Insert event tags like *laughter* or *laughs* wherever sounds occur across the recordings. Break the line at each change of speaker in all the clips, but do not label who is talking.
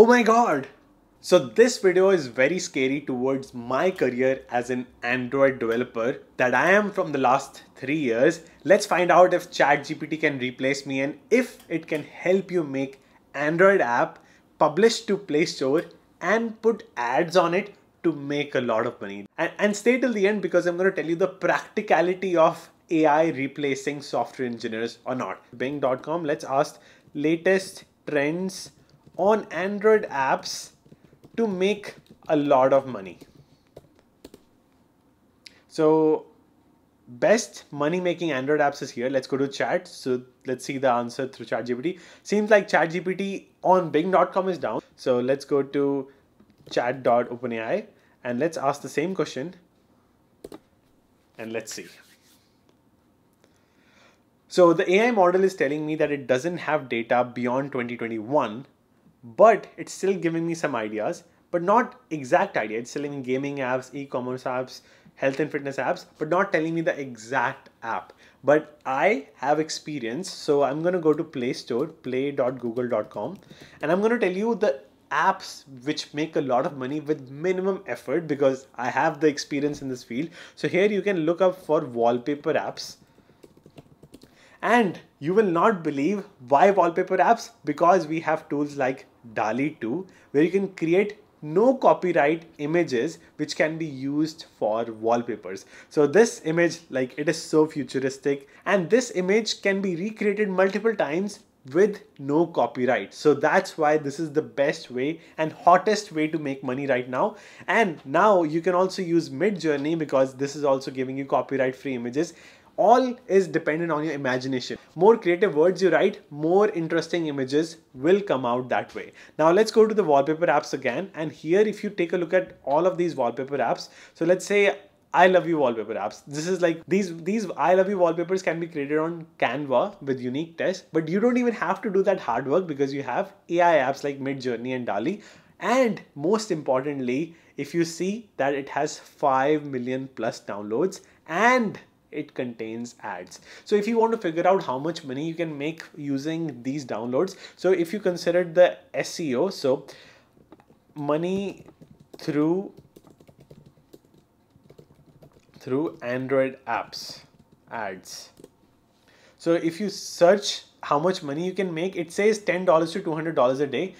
Oh my god! So this video is very scary towards my career as an Android developer that I am from the last three years. Let's find out if ChatGPT can replace me and if it can help you make Android app publish to Play Store and put ads on it to make a lot of money. And, and stay till the end because I'm going to tell you the practicality of AI replacing software engineers or not. Bing.com, let's ask latest trends on Android apps to make a lot of money. So best money making Android apps is here. Let's go to chat. So let's see the answer through ChatGPT. Seems like ChatGPT on Bing.com is down. So let's go to chat.openai and let's ask the same question and let's see. So the AI model is telling me that it doesn't have data beyond 2021 but it's still giving me some ideas, but not exact idea. It's selling gaming apps, e-commerce apps, health and fitness apps, but not telling me the exact app. But I have experience, so I'm gonna go to Play Store, play.google.com, and I'm gonna tell you the apps which make a lot of money with minimum effort because I have the experience in this field. So here you can look up for wallpaper apps and you will not believe why wallpaper apps because we have tools like DALL-E 2 where you can create no copyright images which can be used for wallpapers. So this image like it is so futuristic and this image can be recreated multiple times with no copyright. So that's why this is the best way and hottest way to make money right now. And now you can also use Midjourney because this is also giving you copyright free images all is dependent on your imagination. More creative words you write, more interesting images will come out that way. Now let's go to the wallpaper apps again. And here, if you take a look at all of these wallpaper apps, so let's say I love you wallpaper apps. This is like these these I love you wallpapers can be created on Canva with unique tests, but you don't even have to do that hard work because you have AI apps like Midjourney and DALL-E. And most importantly, if you see that it has 5 million plus downloads and it contains ads. So if you want to figure out how much money you can make using these downloads, so if you consider the SEO, so money through through Android apps ads. So if you search how much money you can make, it says $10 to $200 a day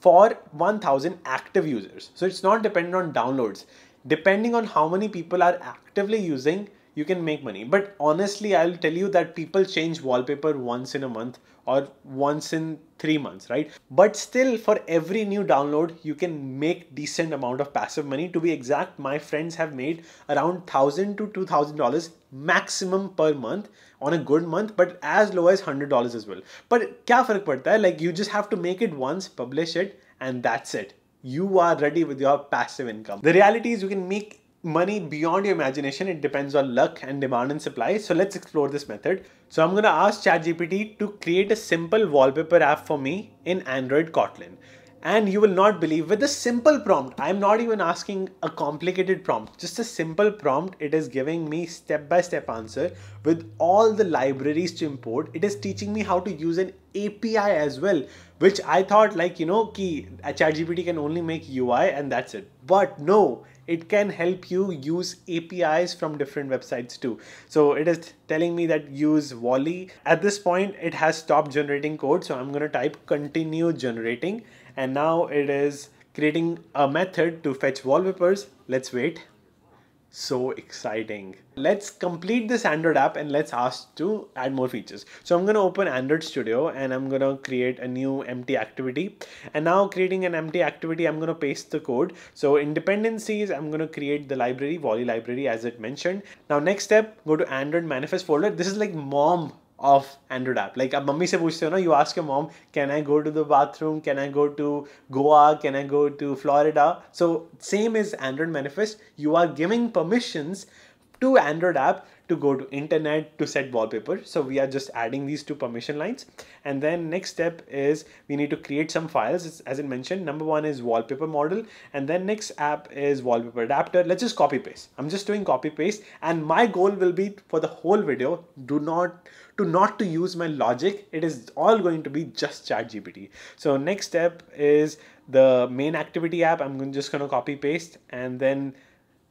for 1000 active users. So it's not dependent on downloads. Depending on how many people are actively using you can make money. But honestly, I'll tell you that people change wallpaper once in a month or once in three months, right? But still, for every new download, you can make decent amount of passive money. To be exact, my friends have made around thousand to two thousand dollars maximum per month on a good month, but as low as hundred dollars as well. But kya farak padta hai? Like you just have to make it once, publish it, and that's it. You are ready with your passive income. The reality is you can make money beyond your imagination. It depends on luck and demand and supply. So let's explore this method. So I'm going to ask ChatGPT to create a simple wallpaper app for me in Android Kotlin. And you will not believe with a simple prompt, I'm not even asking a complicated prompt, just a simple prompt. It is giving me step by step answer with all the libraries to import. It is teaching me how to use an API as well, which I thought like, you know, ki uh, ChatGPT can only make UI and that's it. But no, it can help you use APIs from different websites too. So it is telling me that use Volley. At this point, it has stopped generating code. So I'm going to type continue generating. And now it is creating a method to fetch wallpapers. Let's wait so exciting. Let's complete this Android app and let's ask to add more features. So I'm going to open Android Studio and I'm going to create a new empty activity. And now creating an empty activity, I'm going to paste the code. So in dependencies, I'm going to create the library, Volley library as it mentioned. Now next step, go to Android manifest folder. This is like mom of Android app. Like अब mummy से पूछते हो ना you ask your mom can I go to the bathroom can I go to Goa can I go to Florida so same as Android manifest you are giving permissions to Android app to go to internet to set wallpaper. So we are just adding these two permission lines. And then next step is we need to create some files as I mentioned. Number one is wallpaper model. And then next app is wallpaper adapter. Let's just copy paste. I'm just doing copy paste. And my goal will be for the whole video, do not to not to use my logic. It is all going to be just chat GPT. So next step is the main activity app. I'm just going to copy paste and then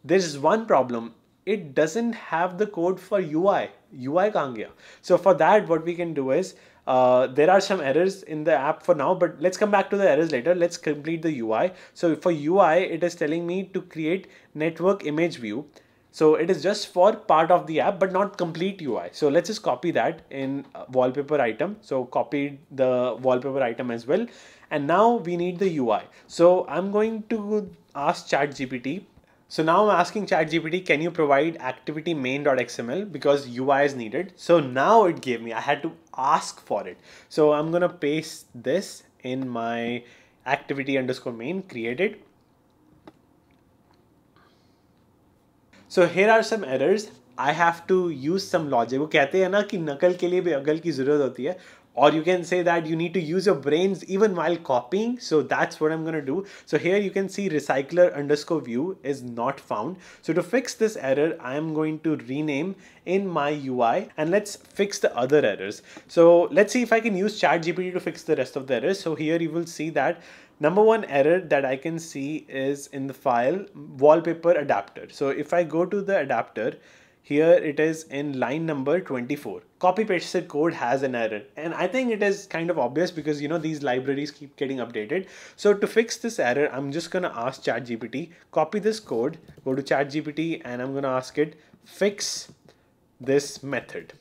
there's one problem it doesn't have the code for UI. UI kahan So for that, what we can do is, uh, there are some errors in the app for now, but let's come back to the errors later. Let's complete the UI. So for UI, it is telling me to create network image view. So it is just for part of the app, but not complete UI. So let's just copy that in wallpaper item. So copy the wallpaper item as well. And now we need the UI. So I'm going to ask ChatGPT so now I'm asking ChatGPT, can you provide activity main.xml because UI is needed. So now it gave me, I had to ask for it. So I'm gonna paste this in my activity underscore main created. So here are some errors. I have to use some logic. वो कहते हैं ना कि नकल के लिए भी अगल की ज़रूरत होती है or you can say that you need to use your brains even while copying. So that's what i'm going to do. So here you can see recycler underscore view is not found. So to fix this error i am going to rename in my ui and let's fix the other errors. So let's see if i can use chat gpt to fix the rest of the errors. So here you will see that number one error that I can see is in the file wallpaper adapter. So if I go to the adapter, here it is in line number 24. Copy pasted code has an error. And I think it is kind of obvious because you know these libraries keep getting updated. So to fix this error, I'm just gonna ask ChatGPT, copy this code, go to ChatGPT and I'm gonna ask it, fix this method.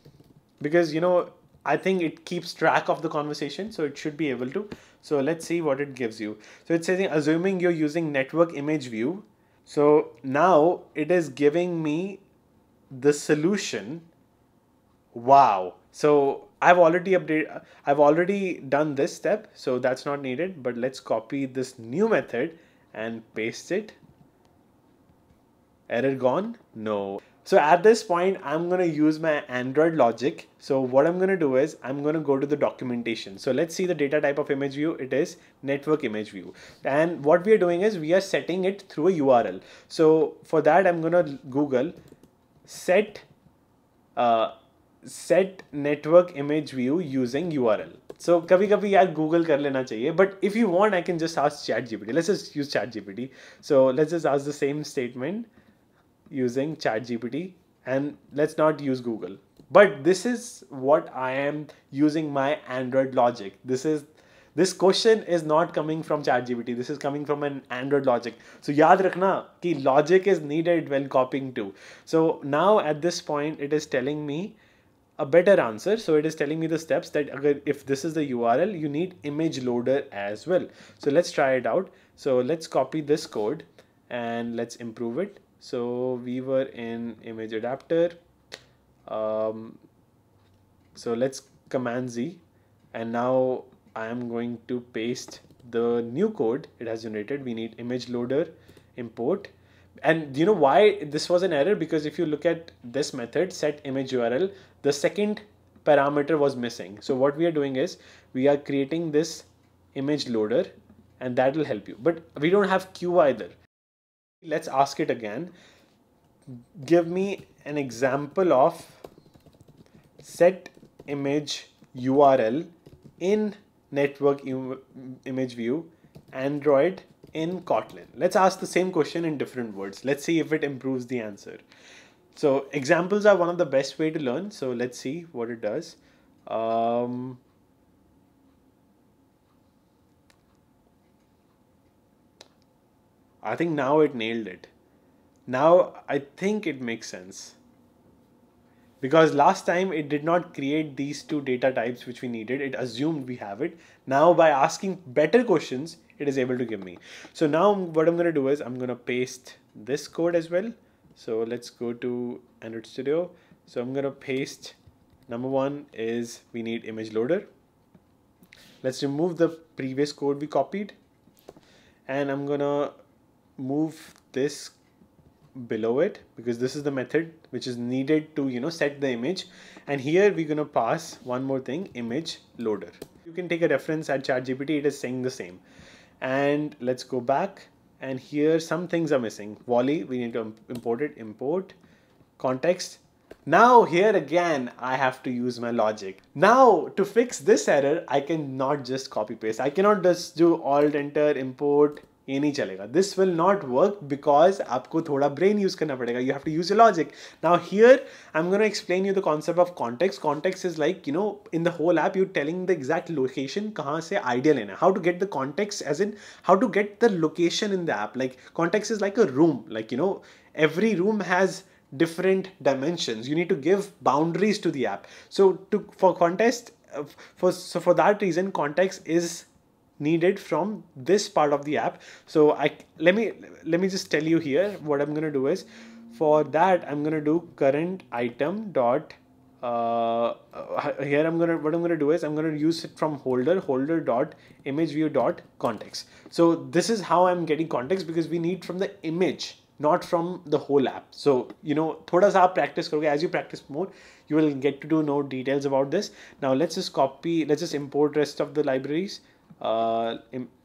Because you know, I think it keeps track of the conversation, so it should be able to. So let's see what it gives you. So it's saying assuming you're using network image view. So now it is giving me the solution. Wow. So I've already updated I've already done this step so that's not needed but let's copy this new method and paste it. Error gone? No. So at this point I'm gonna use my Android logic. So what I'm gonna do is I'm gonna go to the documentation. So let's see the data type of image view. It is network image view. And what we are doing is we are setting it through a URL so for that I'm gonna Google set uh, set network image view using URL. So कभी कभी यार Google कर लेना चाहिए but if you want I can just ask ChatGPT. Let's just use ChatGPT. So let's just ask the same statement using ChatGPT and let's not use Google. But this is what I am using my Android logic. This is this question is not coming from ChatGPT. This is coming from an Android logic. So yaad rakhna ki logic is needed when copying too. So now at this point, it is telling me a better answer. So it is telling me the steps that if this is the URL, you need image loader as well. So let's try it out. So let's copy this code and let's improve it. So we were in image adapter. Um, so let's command Z and now I am going to paste the new code it has generated. We need image loader import. And you know why this was an error? Because if you look at this method, set image URL, the second parameter was missing. So what we are doing is we are creating this image loader and that will help you. But we don't have queue either. Let's ask it again. Give me an example of set image URL in network Im image view, Android in Kotlin. Let's ask the same question in different words. Let's see if it improves the answer. So examples are one of the best way to learn. So let's see what it does. Um, I think now it nailed it. Now I think it makes sense because last time it did not create these two data types which we needed. It assumed we have it. Now by asking better questions it is able to give me. So now what i'm going to do is i'm going to paste this code as well. So let's go to android studio. So i'm going to paste number one is we need image loader. Let's remove the previous code we copied. And i'm gonna move this below it because this is the method which is needed to you know set the image. And here we're going to pass one more thing image loader. You can take a reference at ChatGPT it is saying the same. And let's go back and here some things are missing. Volley we need to import it import. Context. Now here again, I have to use my logic. Now to fix this error, I cannot just copy paste. I cannot just do alt enter import ये नहीं चलेगा। This will not work because आपको थोड़ा brain use करना पड़ेगा। You have to use a logic now here I am explain you the concept of context context is like you know in the whole app you telling the exact location कहाँ से idea लेना है। How to get the context as in how to get the location in the app like context is like a room like you know every room has different dimensions. You need to give boundaries to the app. So to for context uh, for so for that reason context is needed from this part of the app so i let me let me just tell you here what i'm going to do is for that i'm going to do current item dot uh, here I'm gonna what I'm gonna do is I'm gonna use it from holder holder dot image view dot context. So this is how I'm getting context because we need from the image, not from the whole app. So you know, thoda sa practice karoge. As you practice more, you will get to do know details about this. Now let's just copy. Let's just import rest of the libraries uh,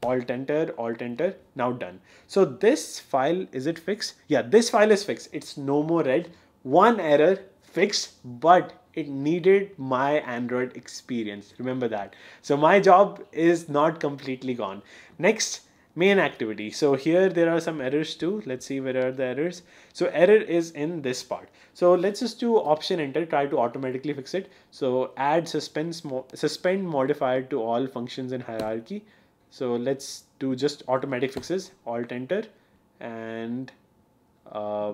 alt enter alt enter now done. So this file is it fixed? Yeah this file is fixed. It's no more red. One error fixed but it needed my android experience. Remember that. So my job is not completely gone. Next main activity. So here there are some errors too. Let's see where are the errors. So error is in this part. So let's just do option enter, try to automatically fix it. So add suspend, suspend modifier to all functions in hierarchy. So let's do just automatic fixes, alt enter and uh,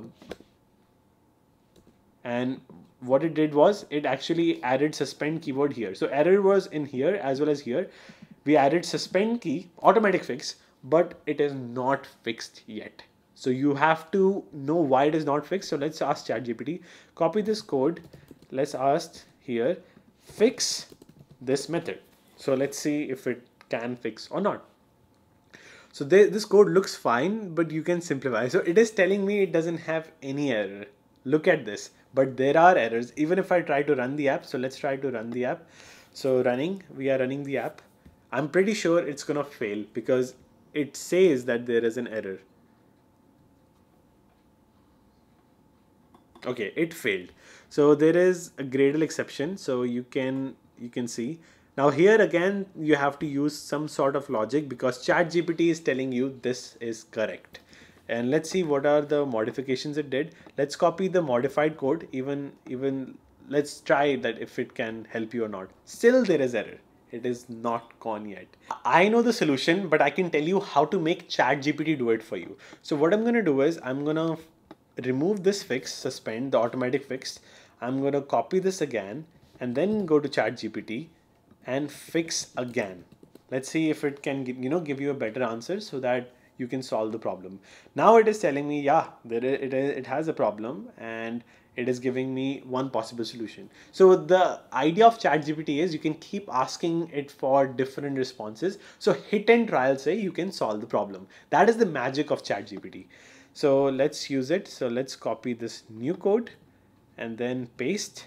and what it did was it actually added suspend keyword here. So error was in here as well as here. We added suspend key automatic fix but it is not fixed yet. So you have to know why it is not fixed. So let's ask ChatGPT, copy this code. Let's ask here, fix this method. So let's see if it can fix or not. So this code looks fine, but you can simplify. So it is telling me it doesn't have any error. Look at this, but there are errors. Even if I try to run the app, so let's try to run the app. So running, we are running the app. I'm pretty sure it's gonna fail because it says that there is an error. Okay, it failed. So there is a Gradle exception. So you can you can see now here again you have to use some sort of logic because ChatGPT is telling you this is correct. And let's see what are the modifications it did. Let's copy the modified code. Even even let's try that if it can help you or not. Still there is error it is not gone yet. I know the solution, but I can tell you how to make ChatGPT do it for you. So what I'm gonna do is I'm gonna remove this fix, suspend the automatic fix. I'm gonna copy this again and then go to ChatGPT and fix again. Let's see if it can you know give you a better answer so that you can solve the problem. Now it is telling me, yeah, there it, it has a problem and it is giving me one possible solution. So the idea of ChatGPT is you can keep asking it for different responses. So hit and trial say you can solve the problem. That is the magic of ChatGPT. So let's use it. So let's copy this new code and then paste.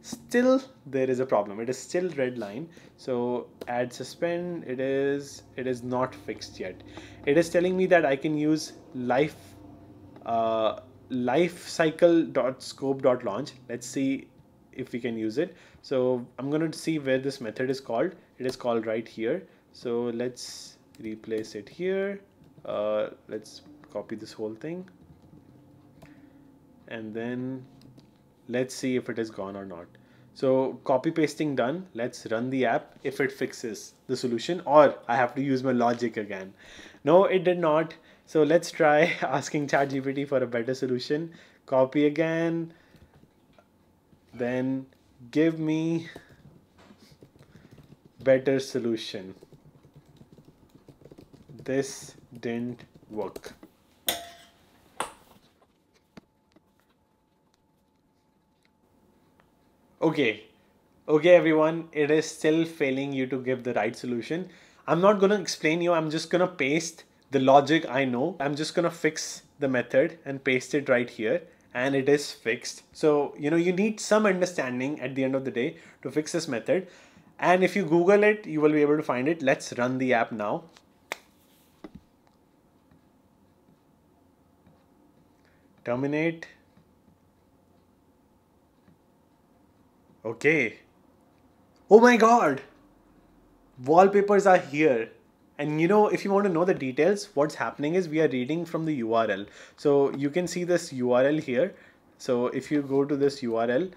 Still there is a problem. It is still red line. So add suspend. It is it is not fixed yet. It is telling me that I can use life uh, life cycle dot scope dot launch let's see if we can use it. So i'm going to see where this method is called. It is called right here. So let's replace it here. Uh, let's copy this whole thing. And then let's see if it is gone or not. So copy pasting done. Let's run the app. If it fixes the solution or i have to use my logic again. No it did not so let's try *laughs* asking ChatGPT for a better solution. Copy again. Then give me better solution. This didn't work. Okay, okay everyone, it is still failing you to give the right solution. I'm not gonna explain you, I'm just gonna paste the logic I know. I'm just gonna fix the method and paste it right here and it is fixed. So, you know, you need some understanding at the end of the day to fix this method. And if you Google it, you will be able to find it. Let's run the app now. Terminate. Okay. Oh my God. Wallpapers are here. And you know, if you want to know the details, what's happening is we are reading from the URL. So you can see this URL here. So if you go to this URL,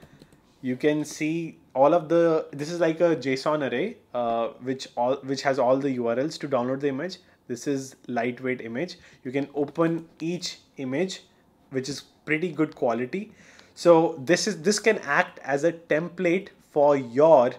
you can see all of the, this is like a JSON array, uh, which all, which has all the URLs to download the image. This is lightweight image. You can open each image, which is pretty good quality. So this is, this can act as a template for your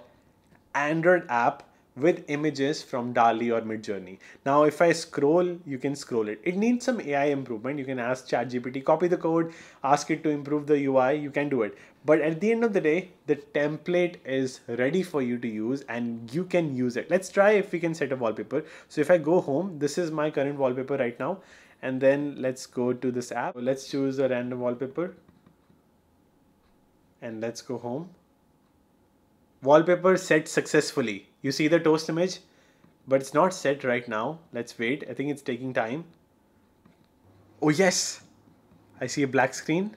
Android app with images from DALL-E or Midjourney. Now, if I scroll, you can scroll it. It needs some AI improvement. You can ask ChatGPT, copy the code, ask it to improve the UI, you can do it. But at the end of the day, the template is ready for you to use and you can use it. Let's try if we can set a wallpaper. So if I go home, this is my current wallpaper right now. And then let's go to this app. Let's choose a random wallpaper. And let's go home. Wallpaper set successfully. You see the toast image, but it's not set right now. Let's wait. I think it's taking time. Oh yes, I see a black screen.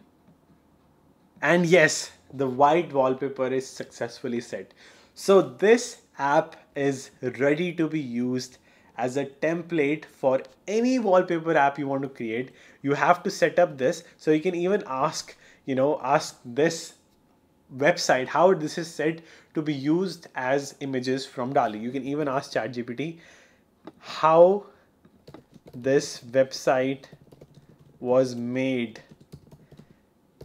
And yes, the white wallpaper is successfully set. So this app is ready to be used as a template for any wallpaper app you want to create. You have to set up this. So you can even ask, you know, ask this website how this is set to be used as images from DALL-E. You can even ask ChatGPT how this website was made.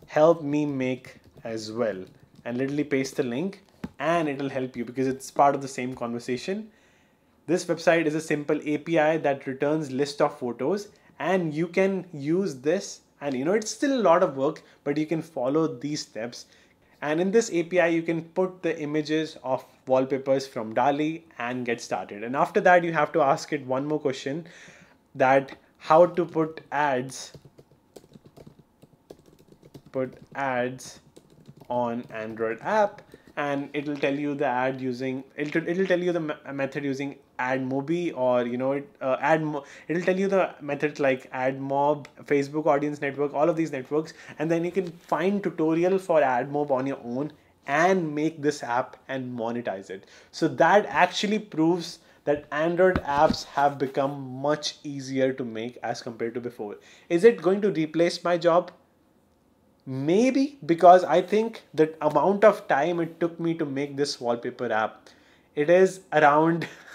Help me make as well. And literally paste the link and it'll help you because it's part of the same conversation. This website is a simple API that returns list of photos and you can use this and you know it's still a lot of work but you can follow these steps and in this API, you can put the images of wallpapers from DALL-E and get started. And after that, you have to ask it one more question that how to put ads, put ads on Android app and it'll tell you the ad using it'll, it'll tell you the method using AdMobi or you know it uh, add it'll tell you the methods like AdMob facebook audience network all of these networks. And then you can find tutorial for AdMob on your own and make this app and monetize it. So that actually proves that android apps have become much easier to make as compared to before. Is it going to replace my job? Maybe because i think the amount of time it took me to make this wallpaper app it is around *laughs*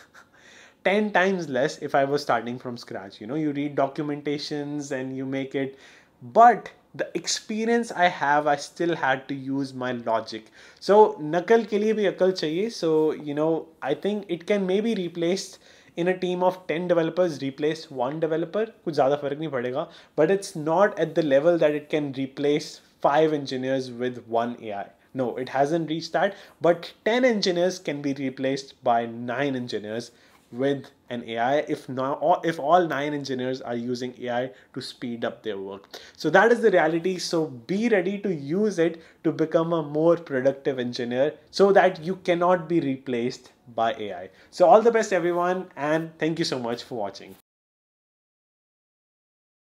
10 times less if I was starting from scratch. You know, you read documentations and you make it, but the experience I have, I still had to use my logic. So, nakal ke liye bhi akal chahiye. So, you know, I think it can maybe replace in a team of 10 developers replace one developer कुछ ज़्यादा फर्क नहीं पड़ेगा but it's not at the level that it can replace five engineers with one AI no it hasn't reached that but 10 engineers can be replaced by nine engineers with an AI if not if all nine engineers are using AI to speed up their work. So that is the reality. So be ready to use it to become a more productive engineer so that you cannot be replaced by AI. So all the best everyone and thank you so much for watching.